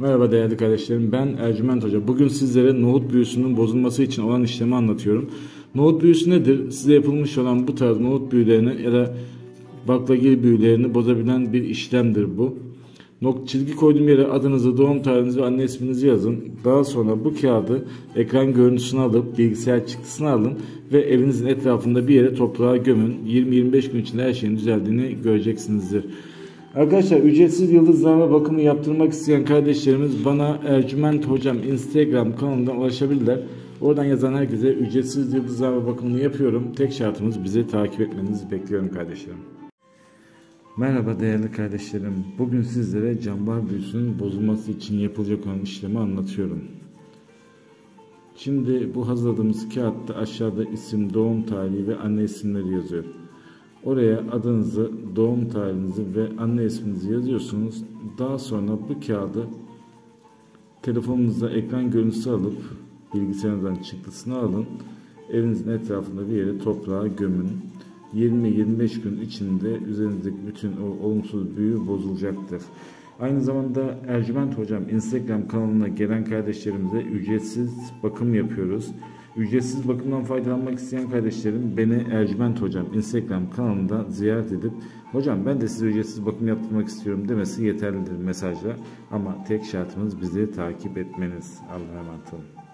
Merhaba değerli kardeşlerim ben Ercüment Hoca. Bugün sizlere nohut büyüsünün bozulması için olan işlemi anlatıyorum. Nohut büyüsü nedir? Size yapılmış olan bu tarz nohut büyülerini ya da baklagil büyülerini bozabilen bir işlemdir bu. Nok çizgi koyduğum yere adınızı, doğum tarihinizi ve anne isminizi yazın. Daha sonra bu kağıdı ekran görüntüsünü alıp bilgisayar çıktısını alın ve evinizin etrafında bir yere toprağa gömün. 20-25 gün içinde her şeyin düzeldiğini göreceksinizdir. Arkadaşlar ücretsiz yıldızlarla bakımı yaptırmak isteyen kardeşlerimiz bana Ercüment Hocam Instagram kanalından ulaşabilirler. Oradan yazan herkese ücretsiz yıldızlarla bakımını yapıyorum. Tek şartımız bizi takip etmenizi bekliyorum kardeşlerim. Merhaba değerli kardeşlerim. Bugün sizlere cambar büyüsünün bozulması için yapılacak olan işlemi anlatıyorum. Şimdi bu hazırladığımız kağıtta aşağıda isim, doğum tarihi ve anne isimleri yazıyor. Oraya adınızı, doğum tarihinizi ve anne isminizi yazıyorsunuz. Daha sonra bu kağıdı telefonunuzda ekran görüntüsü alıp bilgisayarınızdan çıktısını alın. Evinizin etrafında bir yere toprağa gömün. 20-25 gün içinde üzerinizdeki bütün o olumsuz büyü bozulacaktır. Aynı zamanda Ercüment Hocam Instagram kanalına gelen kardeşlerimize ücretsiz bakım yapıyoruz. Ücretsiz bakımdan faydalanmak isteyen kardeşlerim beni Ercüment Hocam Instagram kanalında ziyaret edip Hocam ben de size ücretsiz bakım yaptırmak istiyorum demesi yeterlidir mesajla. Ama tek şartımız bizi takip etmeniz. Allah'a emanet olun.